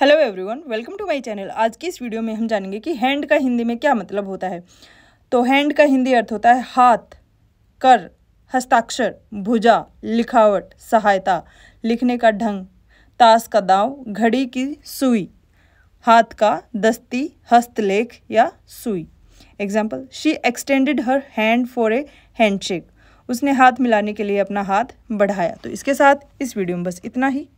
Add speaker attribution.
Speaker 1: Hello everyone welcome to my channel आज की इस वीडियो में हम जानेंगे कि हैंड का हिंदी में क्या मतलब होता है। तो हैंड का हिंदी अर्थ होता है हाथ, कर, हस्ताक्षर, भुजा, लिखावट, सहायता, लिखने का ढंग, ताश का दाव, घड़ी की सुई, हाथ का दस्ती, हस्तलेख या सुई। Example she extended her hand for a handshake उसने हाथ मिलाने के लिए अपना हाथ बढ़ाया। तो इसके साथ इस वीडियो में बस इतना ही।